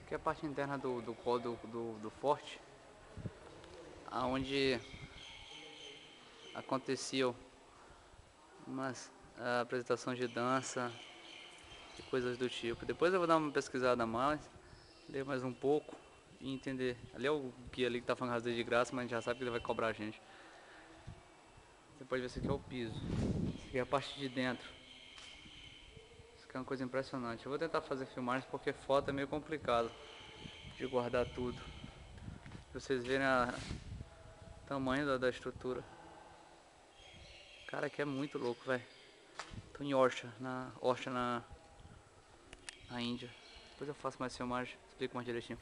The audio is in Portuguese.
aqui é a parte interna do, do, do, do, do forte, aonde aconteciam umas uh, apresentações de dança e coisas do tipo. Depois eu vou dar uma pesquisada mais, ler mais um pouco e entender. Ali é o guia ali que tá falando de graça, mas a gente já sabe que ele vai cobrar a gente. Você pode ver esse aqui é o piso. Esse aqui é a parte de dentro. Aqui é uma coisa impressionante. Eu vou tentar fazer filmagens porque foto é meio complicado de guardar tudo. Vocês verem o tamanho da, da estrutura. Cara, aqui é muito louco, velho. Tô em Orcha, na Orcha na, na Índia. Depois eu faço mais filmagem, explico mais direitinho.